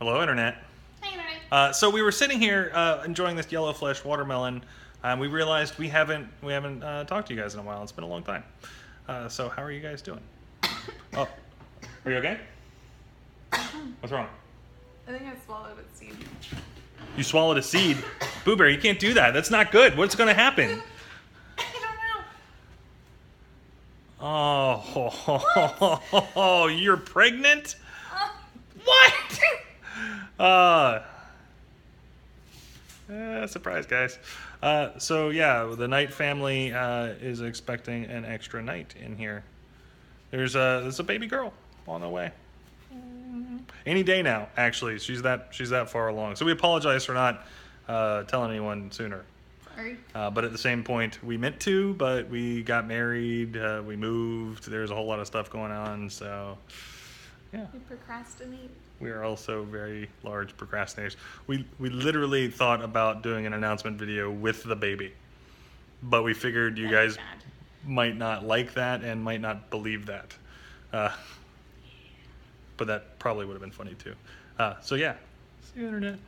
Hello, Internet. Hey, Internet. Uh, so we were sitting here uh, enjoying this yellow flesh watermelon. and we realized we haven't we haven't uh, talked to you guys in a while. It's been a long time. Uh, so how are you guys doing? oh, are you okay? What's wrong? I think I swallowed a seed. You swallowed a seed. Boo Bear, you can't do that. That's not good. What's going to happen? I don't know. Oh, you're pregnant? Oh. What? Uh, uh, surprise, guys. Uh, so yeah, the Knight family uh, is expecting an extra Knight in here. There's a there's a baby girl on the way. Any day now, actually. She's that she's that far along. So we apologize for not uh, telling anyone sooner. Sorry. Uh, but at the same point, we meant to, but we got married, uh, we moved. There's a whole lot of stuff going on, so yeah. You procrastinate. We are also very large procrastinators. We we literally thought about doing an announcement video with the baby, but we figured you That'd guys bad. might not like that and might not believe that. Uh, but that probably would have been funny too. Uh, so yeah, see you internet.